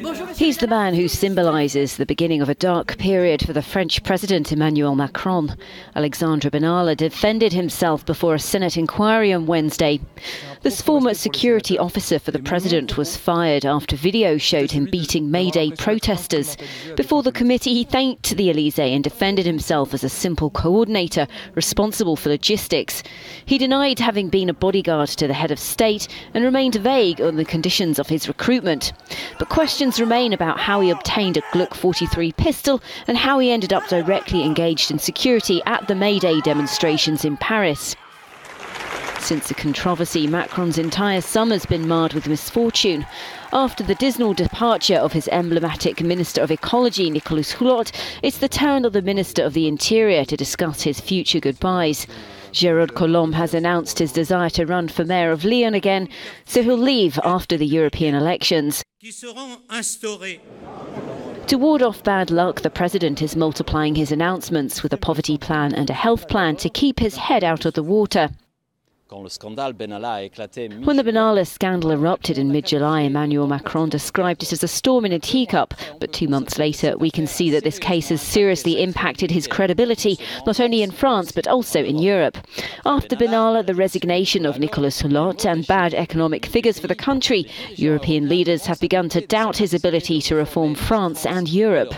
He's the man who symbolises the beginning of a dark period for the French President Emmanuel Macron. Alexandre Benalla defended himself before a Senate inquiry on Wednesday. This former security officer for the president was fired after video showed him beating May Day protesters. Before the committee, he thanked the Elysee and defended himself as a simple coordinator responsible for logistics. He denied having been a bodyguard to the head of state and remained vague on the conditions of his recruitment. But questions remain about how he obtained a Glock 43 pistol and how he ended up directly engaged in security at the May Day demonstrations in Paris. Since the controversy, Macron's entire summer's been marred with misfortune. After the dismal departure of his emblematic Minister of Ecology, Nicolas Hulot, it's the turn of the Minister of the Interior to discuss his future goodbyes. Gérard Collomb has announced his desire to run for mayor of Lyon again, so he'll leave after the European elections. To ward off bad luck, the president is multiplying his announcements with a poverty plan and a health plan to keep his head out of the water. When the Benalla scandal erupted in mid July, Emmanuel Macron described it as a storm in a teacup. But two months later, we can see that this case has seriously impacted his credibility, not only in France but also in Europe. After Benalla, the resignation of Nicolas Hulot, and bad economic figures for the country, European leaders have begun to doubt his ability to reform France and Europe.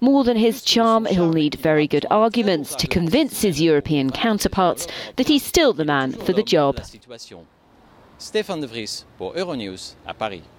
More than his charm, he'll need very good arguments to convince his European counterparts that he's still the man for the job. Stéphane De Vries pour Euronews à Paris.